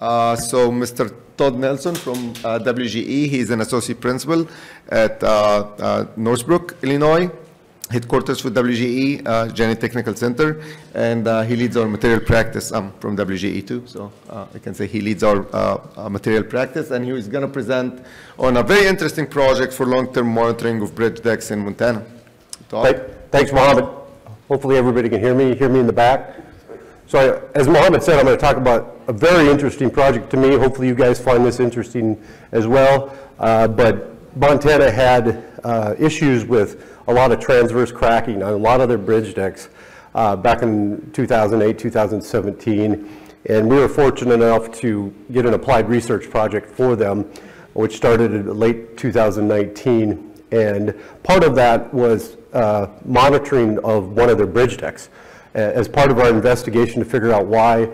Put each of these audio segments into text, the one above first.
Uh, so Mr. Todd Nelson from uh, WJE, he's an associate principal at uh, uh, Northbrook, Illinois, headquarters for WJE, uh, Janney Technical Center, and uh, he leads our material practice. From WJE too, so uh, I can say he leads our material practice, and he is going to present on a very interesting project for long-term monitoring of bridge decks in Montana. Todd? Thanks, Mohammed. Hopefully, everybody can hear me, hear me in the back. So I- as Mohammed said, I'm going to talk about a very interesting project to me. Hopefully, you guys find this interesting as well. Uh, But Montana had uh, issues with a lot of transverse cracking on a lot of their bridge decks uh, back in 2008, 2017. And we were fortunate enough to get an applied research project for them, which started in late 2019. And part of that was uh, monitoring of one of their bridge decks. A- As part of our investigation to figure out why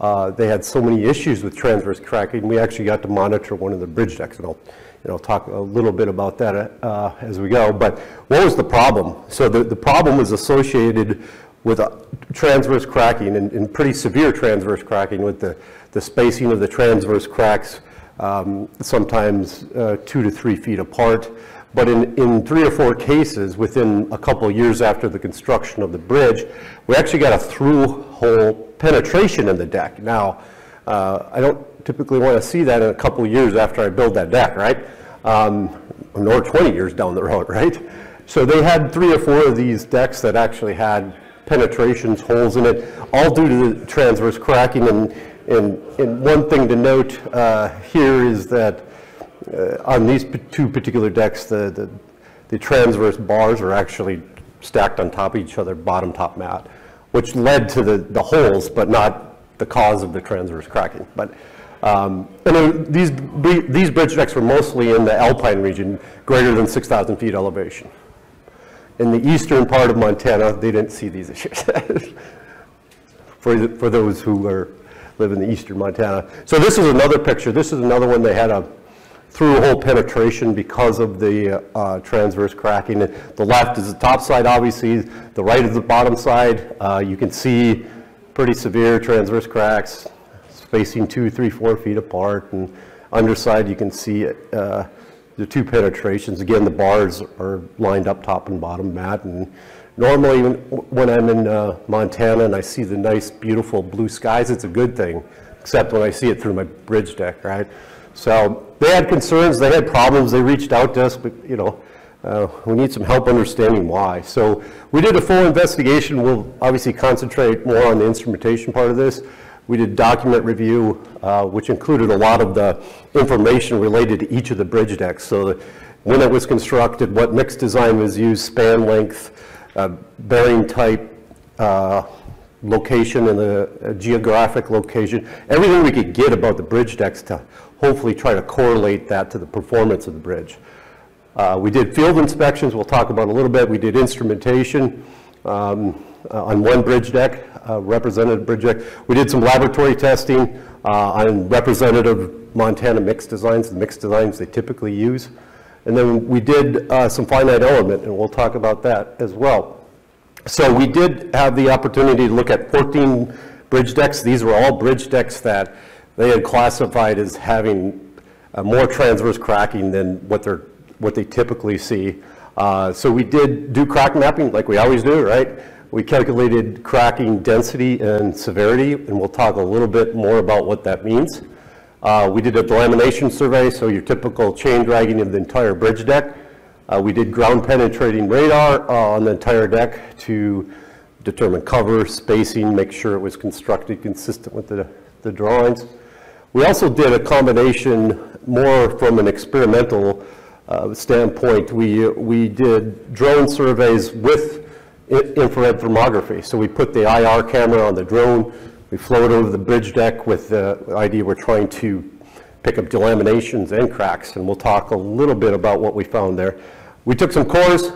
uh, they had so many issues with transverse cracking, we actually got to monitor one of the bridge decks. And I'll, you know, talk a little bit about that uh, as we go. But what was the problem? So the, the problem was associated with uh, transverse cracking and, and pretty severe transverse cracking with the, the spacing of the transverse cracks um, sometimes uh, two to three feet apart. But in, in three or four cases, within a couple years after the construction of the bridge, we actually got a through-hole penetration in the deck. Now, uh, I don't typically want to see that in a couple years after I build that deck, right? Um, nor 20 years down the road, right? So they had three or four of these decks that actually had penetrations, holes in it, all due to the transverse cracking. And, and, and one thing to note uh, here is that on these two particular decks, the, the, the transverse bars are actually stacked on top of each other, bottom top mat, which led to the, the holes, but not the cause of the transverse cracking. But um, and then these these bridge decks were mostly in the alpine region, greater than 6,000 feet elevation. In the eastern part of Montana, they didn't see these issues. for, the- for those who are, live in the eastern Montana. So this is another picture. This is another one they had a through-hole penetration because of the uh, transverse cracking. The left is the top side, obviously. The right is the bottom side. Uh, You can see pretty severe transverse cracks, spacing two, three, four feet apart. And underside, you can see uh, the two penetrations. Again, the bars are lined up top and bottom mat. And normally, when- when I'm in uh, Montana and I see the nice, beautiful blue skies, it's a good thing, except when I see it through my bridge deck, right? So they had concerns, they had problems, they reached out to us, but, you know, uh, we need some help understanding why. So we did a full investigation. We'll obviously concentrate more on the instrumentation part of this. We did document review, uh, which included a lot of the information related to each of the bridge decks. So when it was constructed, what mix design was used, span length, uh, bearing type, uh, location and the geographic location, everything we could get about the bridge decks to hopefully try to correlate that to the performance of the bridge. Uh, We did field inspections, we'll talk about a little bit. We did instrumentation um, uh, on one bridge deck, representative bridge deck. We did some laboratory testing uh, on representative Montana mix designs, the mix designs they typically use. And then we did uh, some finite element, and we'll talk about that as well. So we did have the opportunity to look at 14 bridge decks. These were all bridge decks that they had classified as having uh, more transverse cracking than what they're, what they typically see. Uh, So we did do crack mapping like we always do, right? We calculated cracking density and severity, and we'll talk a little bit more about what that means. Uh, We did a delamination survey, so your typical chain dragging of the entire bridge deck. Uh, We did ground penetrating radar uh, on the entire deck to determine cover, spacing, make sure it was constructed consistent with the the drawings. We also did a combination more from an experimental uh, standpoint. We we did drone surveys with infrared thermography. So we put the IR camera on the drone, we flew it over the bridge deck with the idea we're trying to pick up delaminations and cracks, and we'll talk a little bit about what we found there. We took some cores,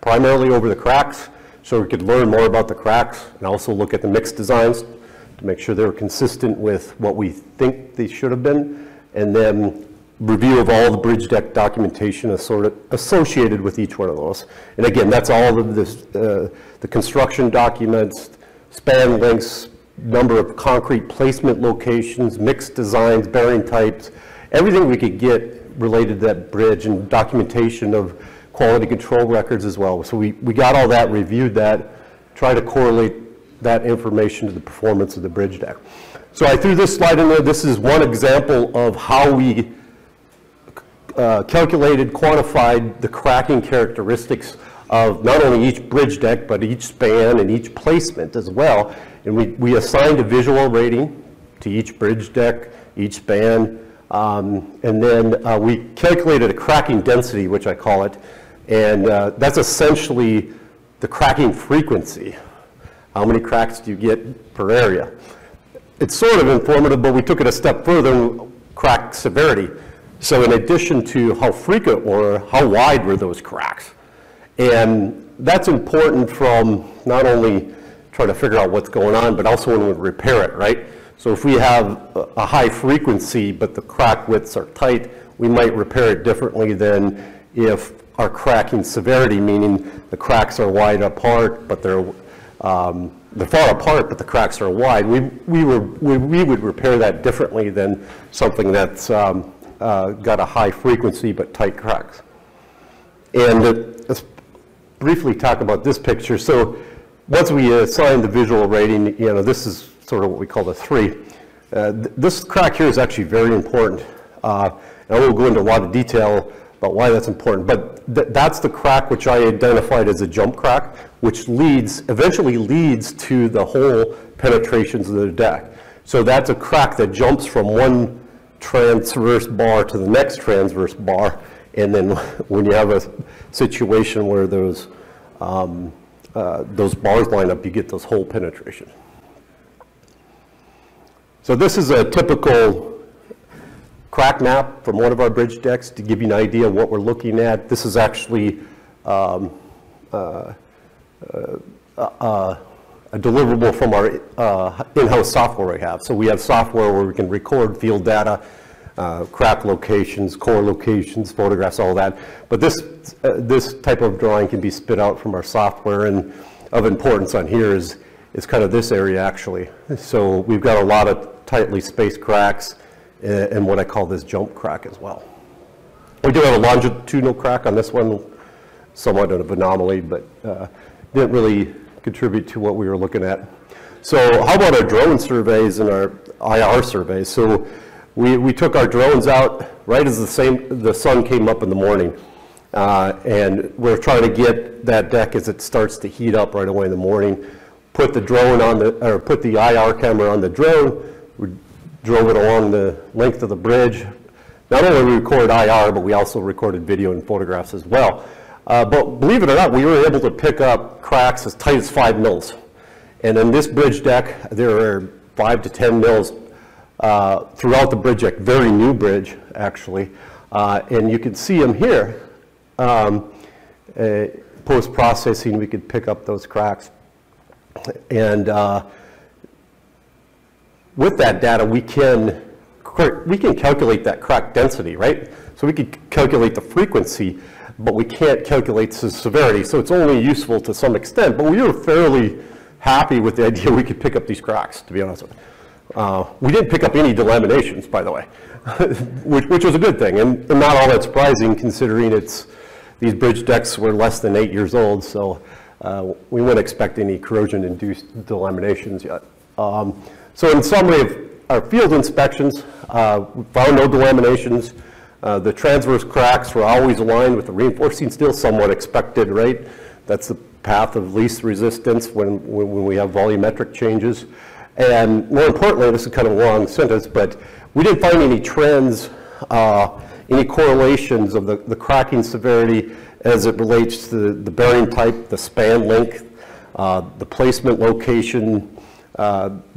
primarily over the cracks, so we could learn more about the cracks and also look at the mix designs to make sure they were consistent with what we think they should have been, and then review of all the bridge deck documentation associated with each one of those. And again, that's all of this, uh, the construction documents, span lengths, number of concrete placement locations, mixed designs, bearing types, everything we could get related to that bridge and documentation of quality control records as well. So we, we got all that, reviewed that, try to correlate that information to the performance of the bridge deck. So I threw this slide in there. This is one example of how we uh, calculated, quantified the cracking characteristics of not only each bridge deck, but each span and each placement as well. And we, we assigned a visual rating to each bridge deck, each span, um, and then uh, we calculated a cracking density, which I call it, and uh, that's essentially the cracking frequency. How many cracks do you get per area? It's sort of informative, but we took it a step further, crack severity. So in addition to how frequent or how wide were those cracks? And that's important from not only trying to figure out what's going on, but also when we repair it, right? So if we have a high frequency, but the crack widths are tight, we might repair it differently than if our cracking severity, meaning the cracks are wide apart, but they're, um, they're far apart, but the cracks are wide. We, we, were, we, we would repair that differently than something that's um, uh, got a high frequency but tight cracks. And uh, let's briefly talk about this picture. So once we assign the visual rating, you know, this is sort of what we call the three. Uh, th this crack here is actually very important. Uh, and I won't go into a lot of detail about why that's important, but th that's the crack which I identified as a jump crack, which leads, eventually leads to the hole penetrations of the deck. So that's a crack that jumps from one transverse bar to the next transverse bar, and then when you have a situation where those, um, uh, those bars line up, you get those hole penetration. So this is a typical crack map from one of our bridge decks to give you an idea of what we're looking at. This is actually um, uh, uh, uh, a deliverable from our uh, in-house software we have. So we have software where we can record field data, uh, crack locations, core locations, photographs, all that. But this, uh, this type of drawing can be spit out from our software and of importance on here is, is kind of this area actually. So we've got a lot of tightly spaced cracks and what I call this jump crack as well. We do have a longitudinal crack on this one, somewhat of an anomaly, but uh, didn't really contribute to what we were looking at. So how about our drone surveys and our IR surveys? So we, we took our drones out right as the, same, the sun came up in the morning. Uh, and we're trying to get that deck as it starts to heat up right away in the morning. Put the drone on the, or put the IR camera on the drone, drove it along the length of the bridge. Not only we recorded IR, but we also recorded video and photographs as well. Uh, but believe it or not, we were able to pick up cracks as tight as five mils. And in this bridge deck, there are five to 10 mils uh, throughout the bridge deck, very new bridge, actually. Uh, and you can see them here. Um, uh, Post-processing, we could pick up those cracks. And uh, with that data, we can, we can calculate that crack density, right? So we can calculate the frequency, but we can't calculate the severity. So it's only useful to some extent, but we were fairly happy with the idea we could pick up these cracks, to be honest with you. Uh, we didn't pick up any delaminations, by the way, which, which, was a good thing, and, and, not all that surprising considering it's, these bridge decks were less than eight years old, so uh, we wouldn't expect any corrosion-induced delaminations yet. Um, so in summary of our field inspections, uh, we found no delaminations. Uh, the transverse cracks were always aligned with the reinforcing steel, somewhat expected, right? That's the path of least resistance when, when we have volumetric changes. And more importantly, this is kind of a long sentence, but we didn't find any trends, uh, any correlations of the, the cracking severity as it relates to the, the bearing type, the span length, uh, the placement location,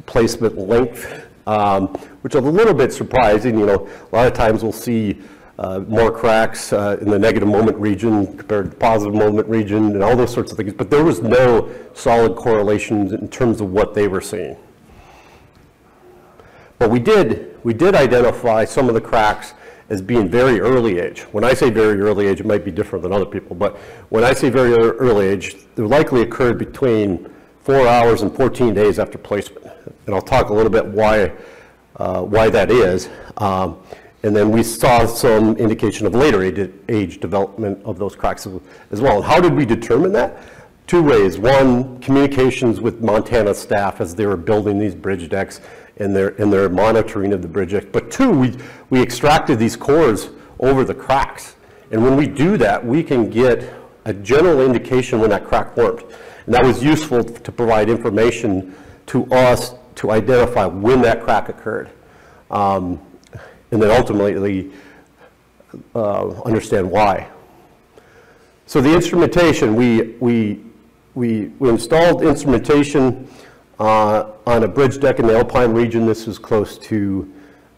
placement length, um, which is a little bit surprising. You know, a lot of times we'll see uh, more cracks uh, in the negative moment region compared to the positive moment region and all those sorts of things, but there was no solid correlations in terms of what they were seeing. But we did, we did identify some of the cracks as being very early age. When I say very early age, it might be different than other people, but when I say very early age, they likely occurred between four hours and 14 days after placement. And I'll talk a little bit why, uh, why that is. Um, and then we saw some indication of later age, development of those cracks as well. And how did we determine that? Two ways. One, communications with Montana staff as they were building these bridge decks and their, and their monitoring of the bridge deck. But two, we, we extracted these cores over the cracks. And when we do that, we can get a general indication when that crack formed. And that was useful to provide information to us to identify when that crack occurred. Um, and then ultimately uh, understand why. So the instrumentation, we, we, we, we installed instrumentation uh, on a bridge deck in the Alpine region. This was close to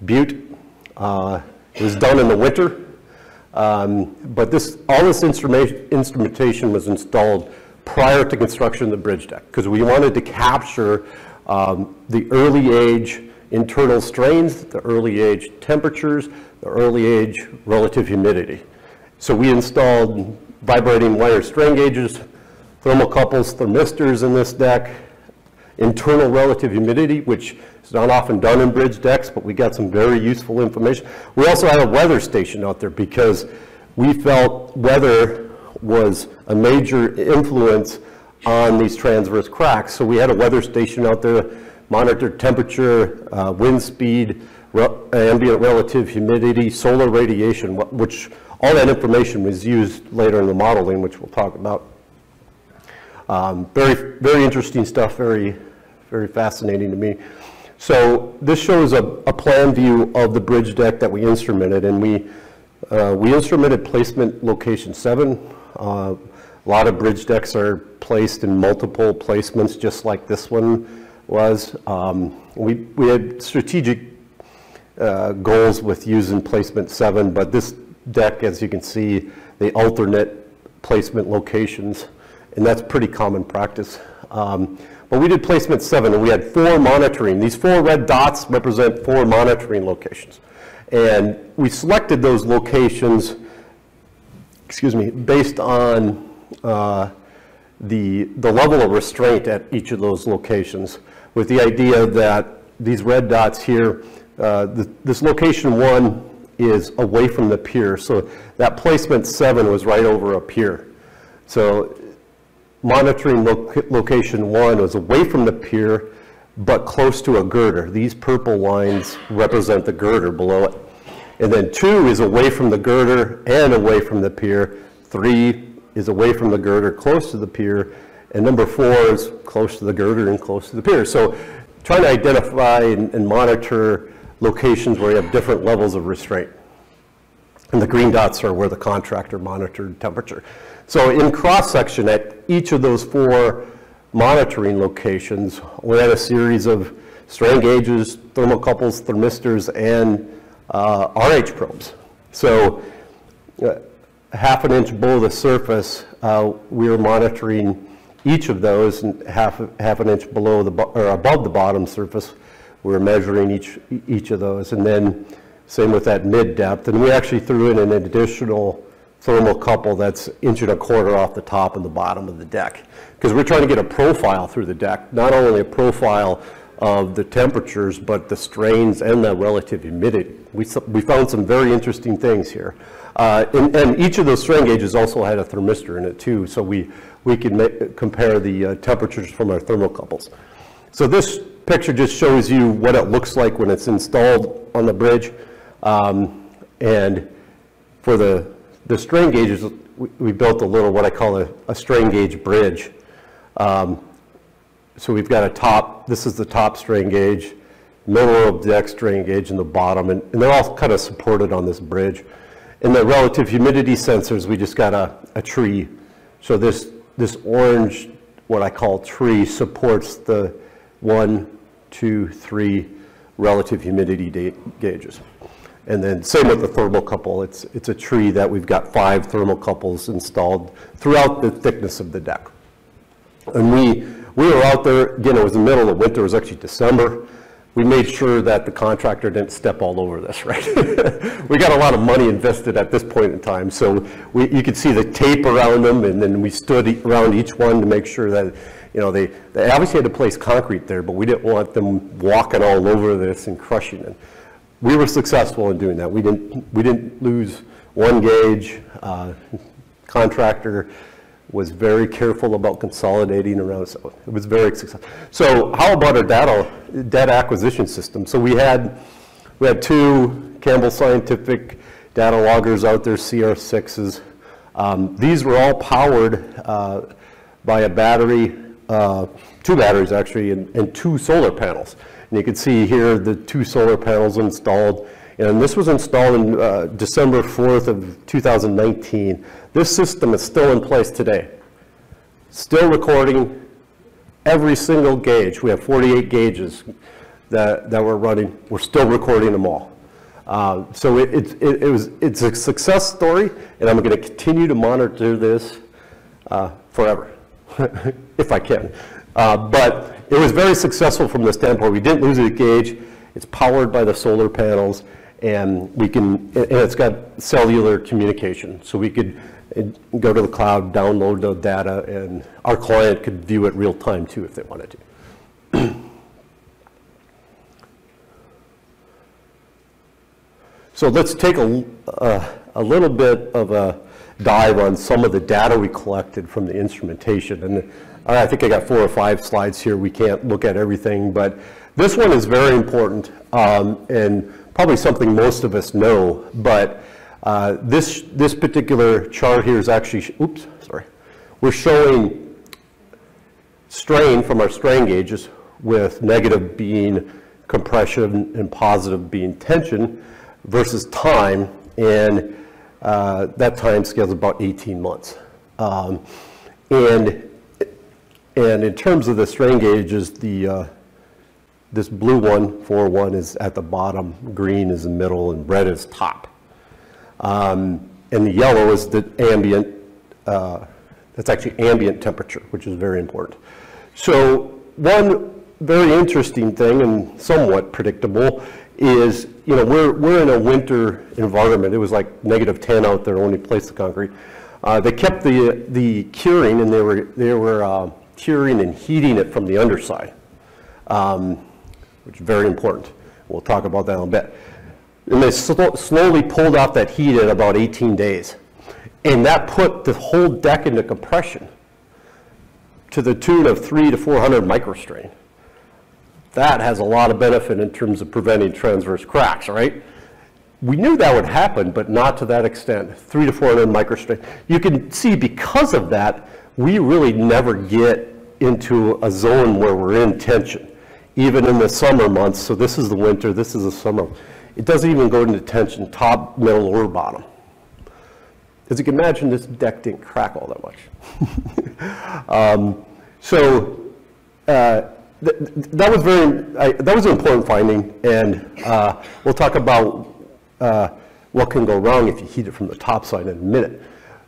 Butte. Uh, it was done in the winter. Um, but this, all this instrumentation was installed prior to construction of the bridge deck because we wanted to capture um, the early age internal strains, the early age temperatures, the early age relative humidity. So we installed vibrating wire strain gauges, thermocouples, thermistors in this deck, internal relative humidity, which is not often done in bridge decks, but we got some very useful information. We also had a weather station out there because we felt weather was a major influence on these transverse cracks. So we had a weather station out there, monitored temperature, uh, wind speed, re ambient relative humidity, solar radiation, which all that information was used later in the modeling, which we'll talk about. Um, very, very interesting stuff, very, very fascinating to me. So this shows a, a plan view of the bridge deck that we instrumented, and we, uh, we instrumented placement location seven. Uh, a lot of bridge decks are placed in multiple placements, just like this one was. Um, we, we had strategic uh, goals with using placement seven, but this deck, as you can see, they alternate placement locations, and that's pretty common practice. Um, but we did placement seven, and we had four monitoring. These four red dots represent four monitoring locations. And we selected those locations, excuse me, based on uh, the, the level of restraint at each of those locations, with the idea that these red dots here, uh, this location one is away from the pier. So that placement seven was right over a pier. So monitoring location one was away from the pier, but close to a girder. These purple lines represent the girder below it. And then two is away from the girder and away from the pier. Three is away from the girder, close to the pier. And number four is close to the girder and close to the pier. So trying to identify and, and monitor locations where you have different levels of restraint. And the green dots are where the contractor monitored temperature. So in cross-section at each of those four monitoring locations, we had a series of strain gauges, thermocouples, thermistors, and uh, RH probes. So uh, half an inch below the surface, uh, we are monitoring each of those, and half, half an inch below the, or above the bottom surface, we're measuring each, each of those. And then same with that mid depth. And we actually threw in an additional thermocouple that's inch and a quarter off the top and the bottom of the deck. Because we're trying to get a profile through the deck, not only a profile of the temperatures, but the strains and the relative humidity. We, we found some very interesting things here. Uh, and, and, each of those strain gauges also had a thermistor in it too, so we, we can make, compare the uh, temperatures from our thermocouples. So this picture just shows you what it looks like when it's installed on the bridge. Um, and for the the strain gauges, we, we, built a little, what I call a, a strain gauge bridge. Um, so we've got a top, this is the top strain gauge, middle of the deck strain gauge, and the bottom, and, and, they're all kind of supported on this bridge. In the relative humidity sensors, we just got a, a tree. So this, this orange, what I call tree, supports the one, two, three relative humidity gauges. And then same with the thermocouple. It's, it's a tree that we've got five thermocouples installed throughout the thickness of the deck. And we, we were out there, again, it was the middle of winter, it was actually December. we made sure that the contractor didn't step all over this, right? we got a lot of money invested at this point in time, so we, you could see the tape around them, and then we stood around each one to make sure that, you know, they, they obviously had to place concrete there, but we didn't want them walking all over this and crushing it. We were successful in doing that. We didn't, we didn't lose one gauge. Uh, Contractor was very careful about consolidating around, so it was very successful. So how about our data, data acquisition system? So we had, we had two Campbell Scientific data loggers out there, CR6s. Um, These were all powered uh, by a battery, uh, two batteries actually, and and two solar panels. And you can see here the two solar panels installed. And this was installed in uh, December 4th of 2019. This system is still in place today. Still recording every single gauge. We have 48 gauges that, that we're running. We're still recording them all. Uh, So it, it, it it was, it's a success story, and I'm going to continue to monitor this uh, forever, if I can. Uh, But it was very successful from the standpoint, we didn't lose a gauge, it's powered by the solar panels, and we can, and it's got cellular communication, so we could uh, go to the cloud, download the data, and our client could view it real time too if they wanted to. So let's take a, a, a little bit of a dive on some of the data we collected from the instrumentation. And I think I got four or five slides here. We can't look at everything, but this one is very important um, and probably something most of us know. But uh, this, this particular chart here is actually, oops, sorry. We're showing strain from our strain gauges with negative being compression and positive being tension versus time, and uh, that time scale is about 18 months. Um, and, and in terms of the strain gauges, the, uh, this blue one, 4-1, is at the bottom, green is the middle, and red is top. Um, and the yellow is the ambient, uh, that's actually ambient temperature, which is very important. So one very interesting thing and somewhat predictable is, you know, we're, we're in a winter environment. It was like negative 10 out there when we placed the concrete. Uh, they kept the, the curing and they were, they were uh, curing and heating it from the underside, um, which is very important. We'll talk about that in a bit. And they sl slowly pulled off that heat at about 18 days. And that put the whole deck into compression to the tune of three to 400 microstrain. That has a lot of benefit in terms of preventing transverse cracks, right? We knew that would happen, but not to that extent, three to 400 microstrain. You can see because of that, we really never get into a zone where we're in tension, even in the summer months. So this is the winter, this is the summer. It doesn't even go into tension, top, middle, or bottom. As you can imagine, this deck didn't crack all that much. um, so uh, th that was very, I, that was an important finding, and uh, we'll talk about uh, what can go wrong if you heat it from the top side in a minute.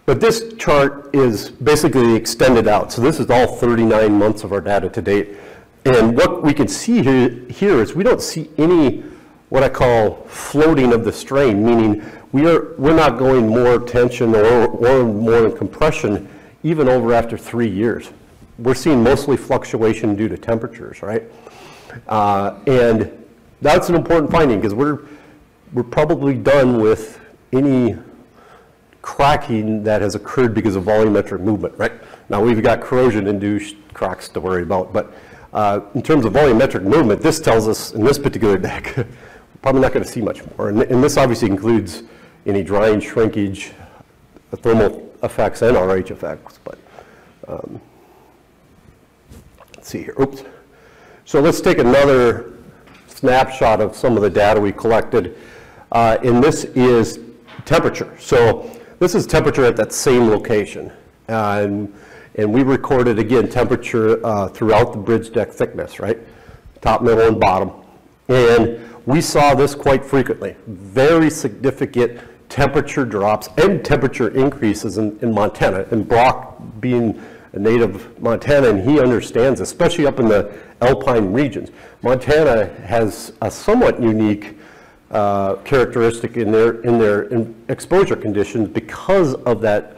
But this chart is basically extended out. So this is all 39 months of our data to date. And what we can see here, here is we don't see any what I call floating of the strain, meaning we are, we're not going more tension or, or more compression even over after three years. We're seeing mostly fluctuation due to temperatures, right? Uh, and that's an important finding because we're, we're probably done with any cracking that has occurred because of volumetric movement, right? Now we've got corrosion-induced cracks to worry about, but uh, in terms of volumetric movement, this tells us in this particular deck, probably not going to see much more. And, and, this obviously includes any drying, shrinkage, thermal effects, and RH effects. But um, let's see here. Oops. So let's take another snapshot of some of the data we collected. Uh, and this is temperature. So this is temperature at that same location. Uh, and, and we recorded, again, temperature uh, throughout the bridge deck thickness, right? Top, middle, and bottom. And we saw this quite frequently. Very significant temperature drops and temperature increases in, in Montana. And Brock being a native Montana, and he understands, especially up in the alpine regions. Montana has a somewhat unique uh, characteristic in their, in their in exposure conditions because of that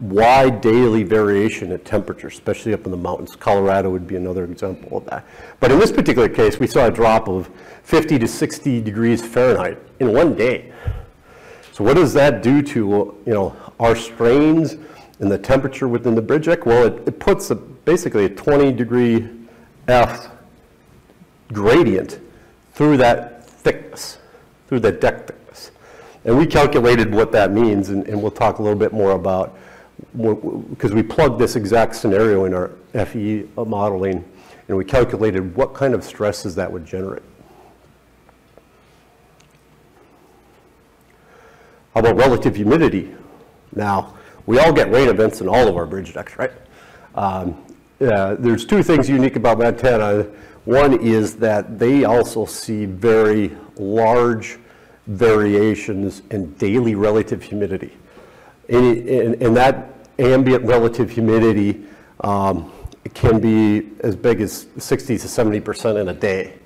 wide daily variation in temperature, especially up in the mountains. Colorado would be another example of that. But in this particular case, we saw a drop of 50 to 60 degrees Fahrenheit in one day. So what does that do to, you know, our strains and the temperature within the bridge deck? Well, it, it puts a, basically a 20 degree F gradient through that thickness, through that deck thickness. And we calculated what that means, and, and we'll talk a little bit more about, because we plugged this exact scenario in our FE modeling, and we calculated what kind of stresses that would generate. How about relative humidity? Now, we all get rain events in all of our bridge decks, right? Um, uh, there's two things unique about Montana. One is that they also see very large variations in daily relative humidity. And, and, and that ambient relative humidity um, can be as big as 60 to 70% in a day.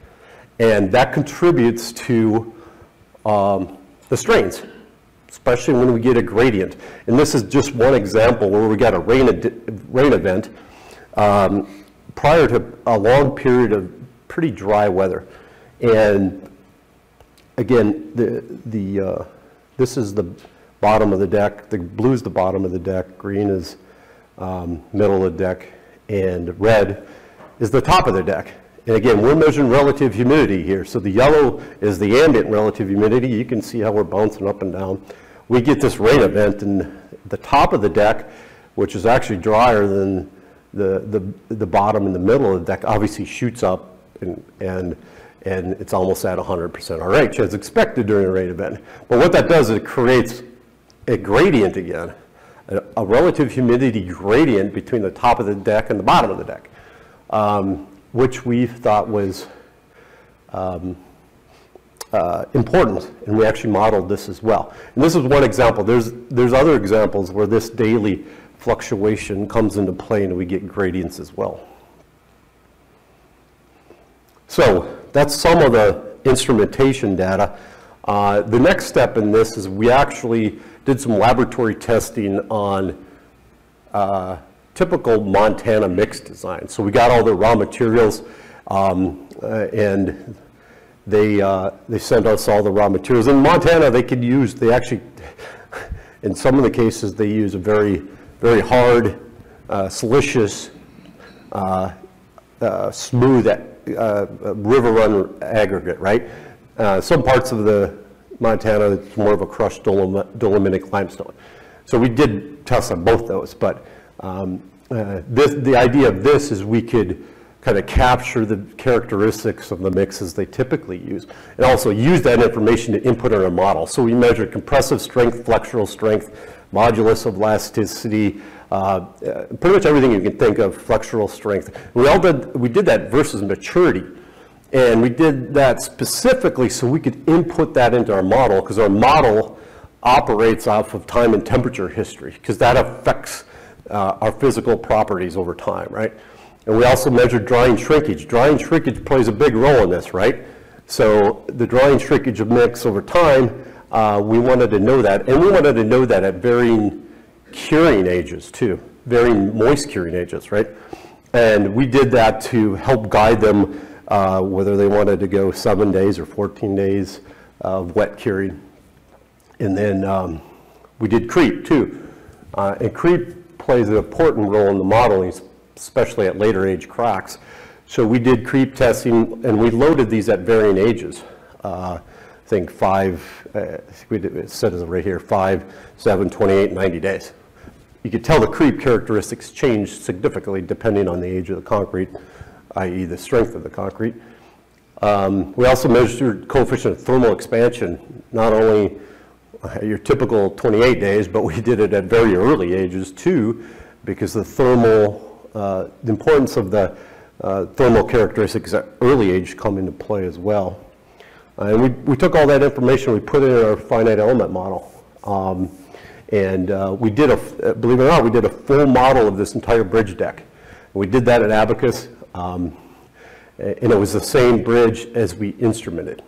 And that contributes to um, the strains especially when we get a gradient. And this is just one example where we got a rain, rain event um, prior to a long period of pretty dry weather. And again, the, the, uh, this is the bottom of the deck. The blue is the bottom of the deck. Green is um, middle of the deck. And red is the top of the deck. And again, we're measuring relative humidity here. So the yellow is the ambient relative humidity. You can see how we're bouncing up and down we get this rain event and the top of the deck, which is actually drier than the, the, the bottom and the middle of the deck, obviously shoots up and, and, and it's almost at 100% RH as expected during a rain event. But what that does is it creates a gradient again, a, relative humidity gradient between the top of the deck and the bottom of the deck, um, which we thought was um, uh, important, and we actually modeled this as well. And this is one example. There's, there's other examples where this daily fluctuation comes into play and we get gradients as well. So that's some of the instrumentation data. Uh, the next step in this is we actually did some laboratory testing on uh, typical Montana mix design. So we got all the raw materials um, uh, and they, uh, they sent us all the raw materials. In Montana, they could use, they actually, in some of the cases, they use a very, very hard, uh, silicious, uh, uh smooth river run aggregate, right? Some parts of the Montana, it's more of a crushed dolomitic limestone. So we did test on both those, but um, this, the idea of this is we could kind of capture the characteristics of the mixes they typically use, and also use that information to input in our model. So we measured compressive strength, flexural strength, modulus of elasticity, uh, uh, pretty much everything you can think of, flexural strength. We all did, we did that versus maturity. And we did that specifically so we could input that into our model, because our model operates off of time and temperature history, because that affects uh, our physical properties over time, right? And we also measured drying shrinkage. Drying shrinkage plays a big role in this, right? So the drying shrinkage of mix over time, uh, we wanted to know that. And we wanted to know that at varying curing ages too, varying moist curing ages, right? And we did that to help guide them uh, whether they wanted to go seven days or 14 days of wet curing. And then um, we did creep too. Uh, and creep plays an important role in the modeling, especially at later age cracks. So we did creep testing, and we loaded these at varying ages. Uh, I think five, uh, it says it right here, five, seven, 28, 90 days. You could tell the creep characteristics changed significantly depending on the age of the concrete, i.e. the strength of the concrete. Um, we also measured coefficient of thermal expansion, not only your typical 28 days, but we did it at very early ages too, because the thermal uh, the importance of the uh, thermal characteristics at early age come into play as well. Uh, and we, we took all that information, we put it in our finite element model. Um, And uh, we did a, believe it or not, we did a full model of this entire bridge deck. We did that at Abaqus, um, and it was the same bridge as we instrumented.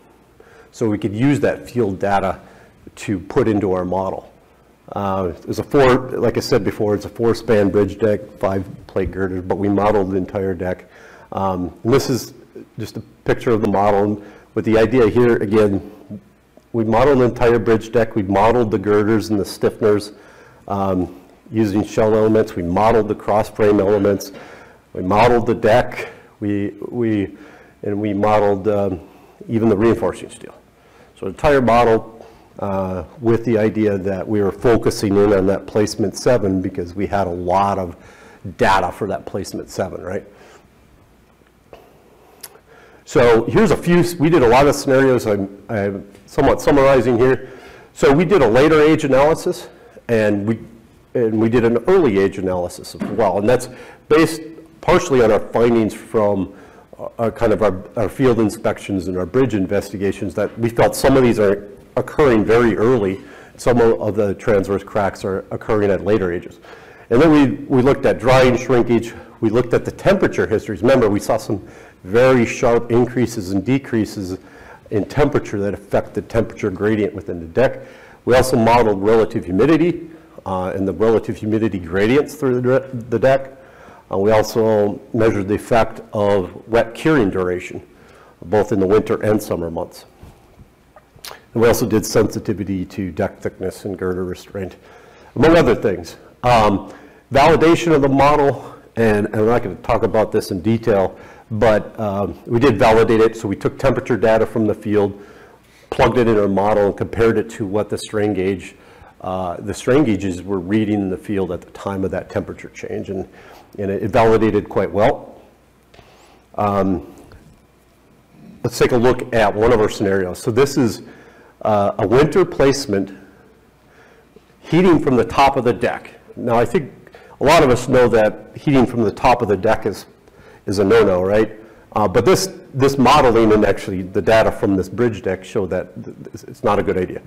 So we could use that field data to put into our model. Uh, It was a four, like I said before, it's a four-span bridge deck, five plate girders, but we modeled the entire deck. Um, this is just a picture of the model with the idea here, again, we modeled the entire bridge deck, we modeled the girders and the stiffeners um, using shell elements, we modeled the cross frame elements, we modeled the deck, we, we, and we modeled um, even the reinforcing steel. So entire model uh, with the idea that we were focusing in on that placement seven because we had a lot of data for that placement seven, right? So here's a few, we did a lot of scenarios, I'm, I'm somewhat summarizing here. So we did a later age analysis, and we, and we did an early age analysis as well, and that's based partially on our findings from uh, our kind of our, our field inspections and our bridge investigations, that we felt some of these are occurring very early, some of the transverse cracks are occurring at later ages. And then we, we looked at drying shrinkage, we looked at the temperature histories. Remember, we saw some very sharp increases and decreases in temperature that affect the temperature gradient within the deck. We also modeled relative humidity uh, and the relative humidity gradients through the, the deck. Uh, we also measured the effect of wet curing duration, both in the winter and summer months. And we also did sensitivity to deck thickness and girder restraint, among other things. Um, validation of the model, and, and I'm not going to talk about this in detail, but um, we did validate it. So we took temperature data from the field, plugged it in our model, and compared it to what the strain gauge, uh, the strain gauges were reading in the field at the time of that temperature change, and, and it validated quite well. Um, let's take a look at one of our scenarios. So this is uh, a winter placement heating from the top of the deck. Now, I think a lot of us know that heating from the top of the deck is, is a no-no, right? Uh, but this, this modeling and actually the data from this bridge deck show that th- th- it's not a good idea.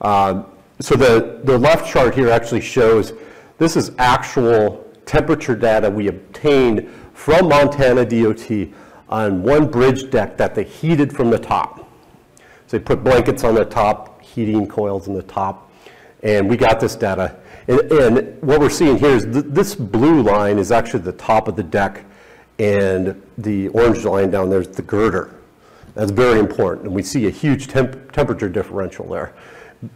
Um, so the, the left chart here actually shows this is actual temperature data we obtained from Montana DOT on one bridge deck that they heated from the top. So they put blankets on the top, heating coils on the top, and we got this data. And, and what we're seeing here is th- this blue line is actually the top of the deck, and the orange line down there is the girder. That's very important, and we see a huge temp- temperature differential there.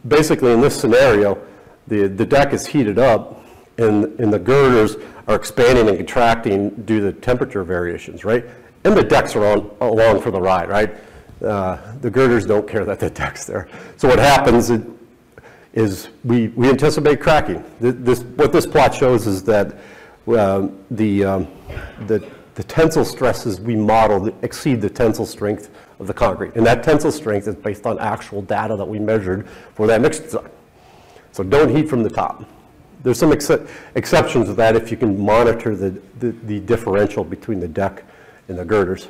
Basically, in this scenario, the, the deck is heated up, and, the girders are expanding and contracting due to temperature variations, right? And the decks are on, along for the ride, right? Uh, the girders don't care that the deck's there. So what happens is, we, we anticipate cracking. This, what this plot shows is that um, the, um, the, the tensile stresses we model exceed the tensile strength of the concrete. And that tensile strength is based on actual data that we measured for that mixed design. So don't heat from the top. There's some ex- exceptions to that if you can monitor the, the, the differential between the deck and the girders.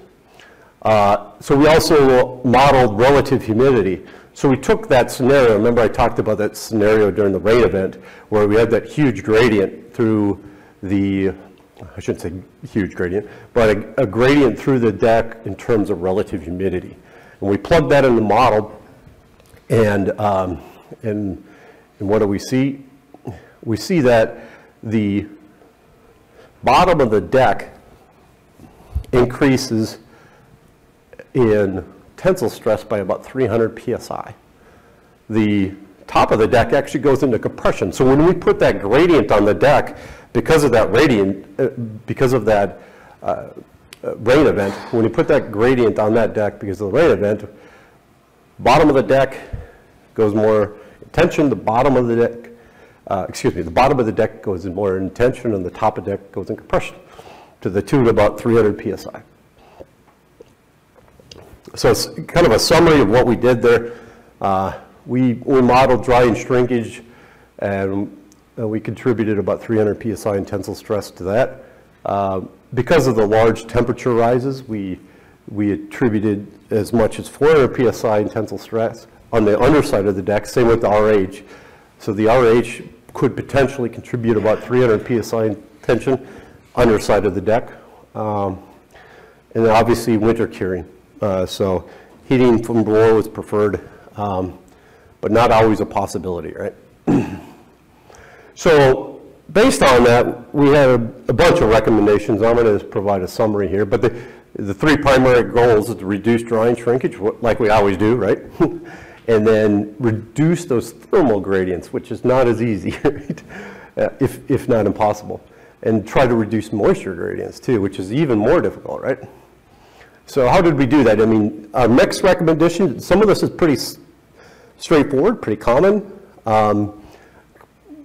Uh, So we also modeled relative humidity. So we took that scenario, remember I talked about that scenario during the rain event, where we had that huge gradient through the, I shouldn't say huge gradient, but a, a gradient through the deck in terms of relative humidity. And we plugged that in the model, and, um, and, and what do we see? We see that the bottom of the deck increases in tensile stress by about 300 psi. The top of the deck actually goes into compression. So when we put that gradient on the deck, because of that radiant, uh, because of that uh, uh, rain event, when you put that gradient on that deck because of the rain event, bottom of the deck goes more tension, the bottom of the deck, uh, excuse me, the bottom of the deck goes in more in tension and the top of the deck goes in compression to the tune of about 300 psi. So it's kind of a summary of what we did there. Uh, We, we modeled drying shrinkage, and uh, we contributed about 300 psi in tensile stress to that. Uh, Because of the large temperature rises, we, we attributed as much as 400 psi in tensile stress on the underside of the deck, same with the RH. So the RH could potentially contribute about 300 PSI tension underside of the deck. Um, And then obviously winter curing. Uh, So heating from below is preferred, um, but not always a possibility, right? So based on that, we had a a bunch of recommendations. I'm going to provide a summary here, but the, the three primary goals is to reduce drying shrinkage, like we always do, right? And then reduce those thermal gradients, which is not as easy, right? Uh, If, if not impossible. And try to reduce moisture gradients too, which is even more difficult, right? So how did we do that? I mean, our mix recommendation, some of this is pretty straightforward, pretty common. Um,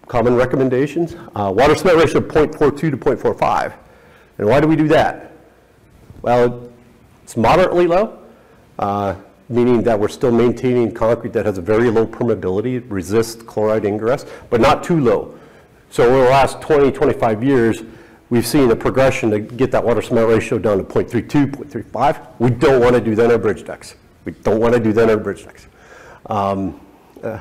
common recommendations. Uh, Water cement ratio of 0.42 to 0.45. And why do we do that? Well, it's moderately low, uh, meaning that we're still maintaining concrete that has a very low permeability, resists chloride ingress, but not too low. So over the last 20, 25 years, we've seen a progression to get that water cement ratio down to 0.32, 0.35. We don't want to do that on bridge decks. We don't want to do that on bridge decks. Um, uh,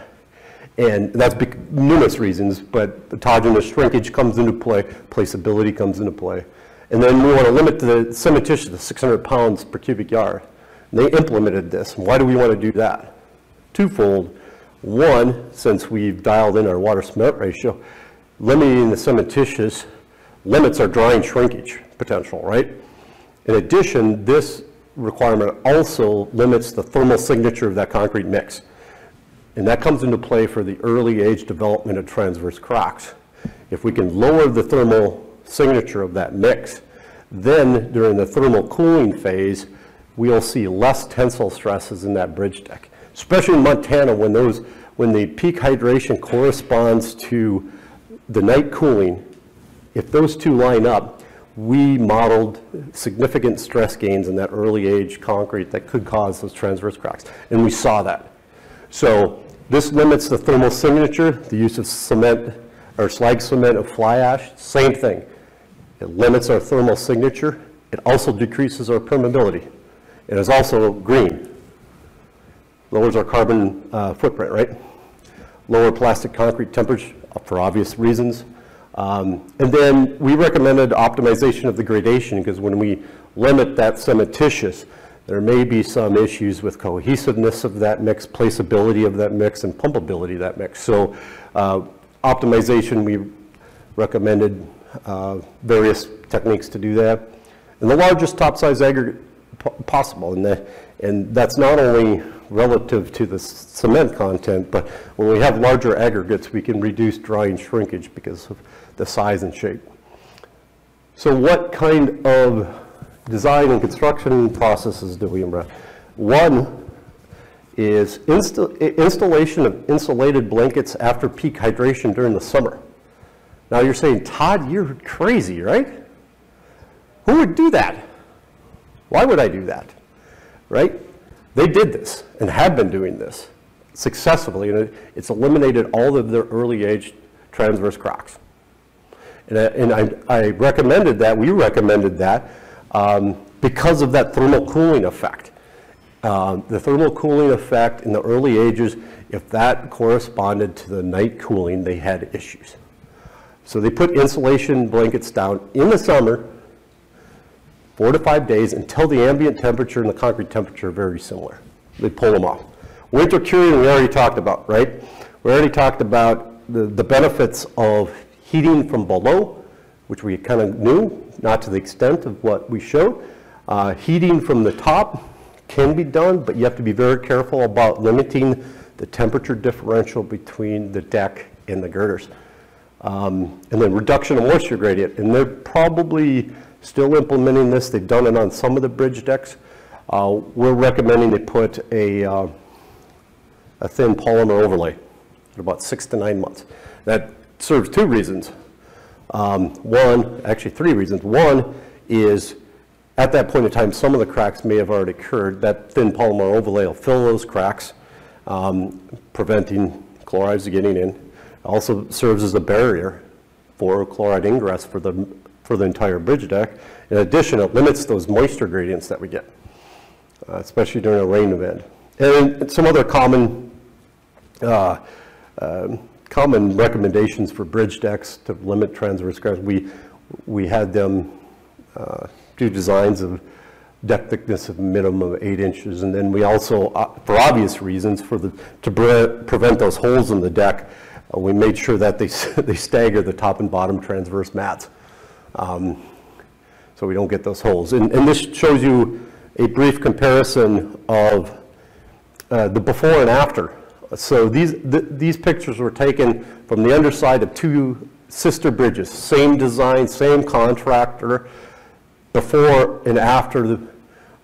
and that's numerous reasons, but autogenous shrinkage comes into play, placeability comes into play. And then we want to limit the cementitious to 600 pounds per cubic yard. They implemented this. Why do we want to do that? Twofold. One, since we've dialed in our water cement ratio, limiting the cementitious limits our drying shrinkage potential, right? In addition, this requirement also limits the thermal signature of that concrete mix. And that comes into play for the early age development of transverse cracks. If we can lower the thermal signature of that mix, then during the thermal cooling phase, we'll see less tensile stresses in that bridge deck. Especially in Montana, when those, when the peak hydration corresponds to the night cooling, if those two line up, we modeled significant stress gains in that early age concrete that could cause those transverse cracks, and we saw that. So this limits the thermal signature, the use of cement or slag cement of fly ash, same thing. It limits our thermal signature. It also decreases our permeability. It is also green. Lowers our carbon uh, footprint, right? Lower plastic concrete temperature for obvious reasons. Um, And then we recommended optimization of the gradation because when we limit that cementitious, there may be some issues with cohesiveness of that mix, placeability of that mix, and pumpability of that mix. So uh, optimization, we recommended uh, various techniques to do that. And the largest top-size aggregate po- possible, and that, and that's not only relative to the cement content, but when we have larger aggregates, we can reduce drying shrinkage because of the size and shape. So what kind of design and construction processes do we run? One is insta- installation of insulated blankets after peak hydration during the summer. Now you're saying, Todd, you're crazy, right? Who would do that? Why would I do that? Right? They did this and have been doing this successfully, and it's eliminated all of their early age transverse cracks. And I, and I, I recommended that, we recommended that, um, because of that thermal cooling effect. Um, the thermal cooling effect in the early ages, if that corresponded to the night cooling, they had issues. So they put insulation blankets down in the summer, four to five days, until the ambient temperature and the concrete temperature are very similar. They pull them off. Winter curing, we already talked about, right? We already talked about the, the benefits of heating from below, which we kind of knew, not to the extent of what we showed. Uh, heating from the top can be done, but you have to be very careful about limiting the temperature differential between the deck and the girders. Um, And then reduction of moisture gradient, and they're probably still implementing this, they've done it on some of the bridge decks. Uh, We're recommending they put a, uh, a thin polymer overlay at about six to nine months. That serves two reasons. Um, One, actually three reasons. One is, at that point in time, some of the cracks may have already occurred. That thin polymer overlay will fill those cracks, um, preventing chlorides getting in. Also serves as a barrier for chloride ingress for the, for the entire bridge deck. In addition, it limits those moisture gradients that we get, uh, especially during a rain event. And some other common uh, um, common recommendations for bridge decks to limit transverse cracks. We, we had them uh, do designs of deck thickness of minimum of eight inches. And then we also, uh, for obvious reasons, for the, to pre- prevent those holes in the deck, uh, we made sure that they, they stagger the top and bottom transverse mats. Um, So we don't get those holes. And, and this shows you a brief comparison of uh, the before and after. So these, th- these pictures were taken from the underside of two sister bridges, same design, same contractor, before and after the,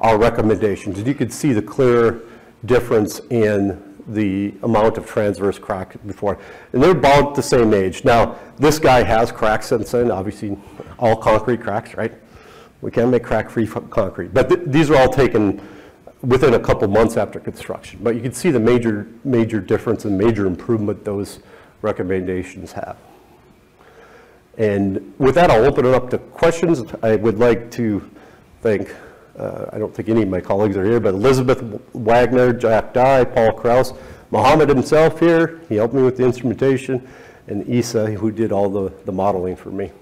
our recommendations. And you could see the clear difference in the amount of transverse crack before. And they're about the same age. Now, this guy has cracks since then, obviously, all concrete cracks, right? We can't make crack-free concrete. But th- these are all taken within a couple months after construction. But you can see the major, major difference and major improvement those recommendations have. And with that, I'll open it up to questions. I would like to thank, uh, I don't think any of my colleagues are here, but Elizabeth Wagner, Jack Dye, Paul Krauss, Mohammed himself here, he helped me with the instrumentation, and Isa, who did all the the modeling for me.